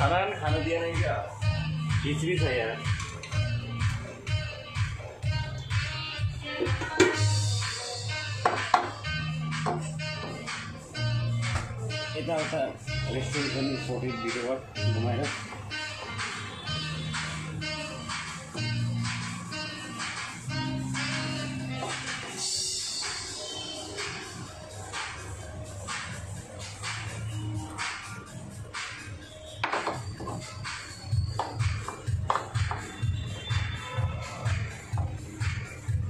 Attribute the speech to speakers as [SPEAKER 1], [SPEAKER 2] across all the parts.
[SPEAKER 1] खाना पनि खान दिएन क्या? खिचडी छ यहाँ। यताउता रेस्टुरेन्ट पनि फोटो भिडियो घुमाएर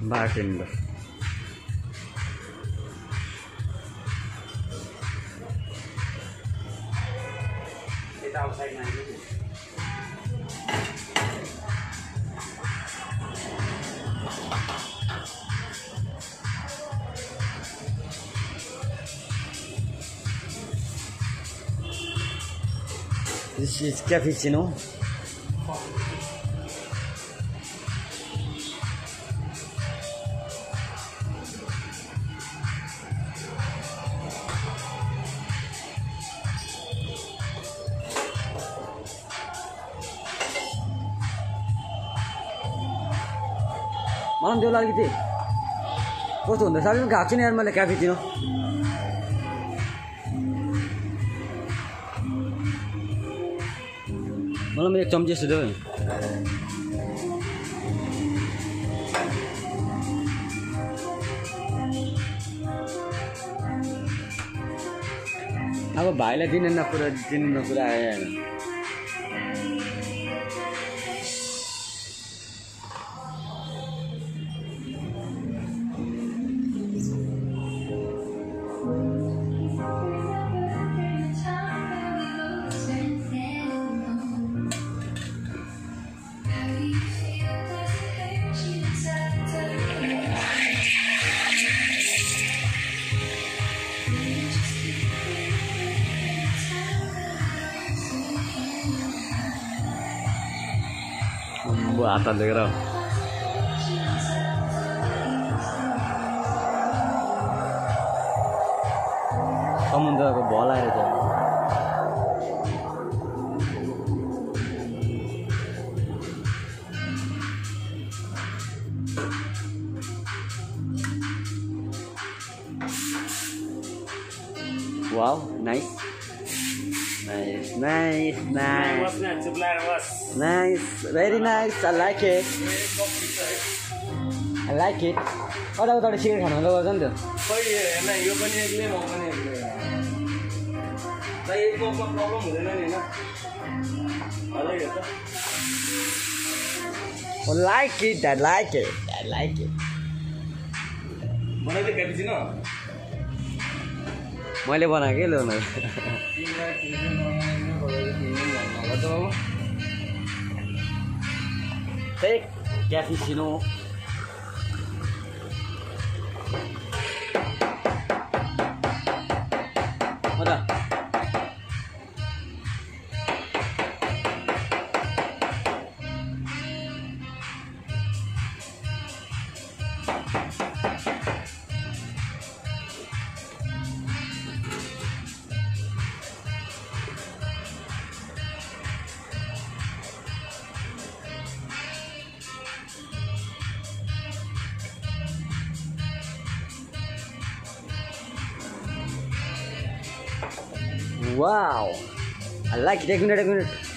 [SPEAKER 1] bartender
[SPEAKER 2] यता अब साइडमा आइपुग्यो
[SPEAKER 3] This is cappuccino. मलाई पनि लाग्यो थिएँ कस्तो हुँदो साह्रै पनि खाएको छु नि यार मैले क्याफेचिनो मलाई पनि एक चम्ची जस्तो देऊ अब भाइलाई दिने न पुरा दिने न पुरा आयो Buatan deh kira. Kamu udah ke bola ya. Wow, nice. Nice, nice, nice.
[SPEAKER 1] बस्ने चुप्लाएर बस
[SPEAKER 3] Nice, very nice. I like it. I like it. कता उताबाट सिकेर खानु त गर्छ नि त्यो
[SPEAKER 1] हेर्न यो पनि एक्लै म पनि एक्लै त एक कपमा प्रब्लम हुँदैन नि होइन हजुर हेर त
[SPEAKER 3] I like it. I like it. I like it.
[SPEAKER 1] बनाइदियो क्यापिचिनो
[SPEAKER 3] मैले बनाएकै ल्याउनु त्यही क्याफिसिनो Wow. I like it. Take a minute, take a minute.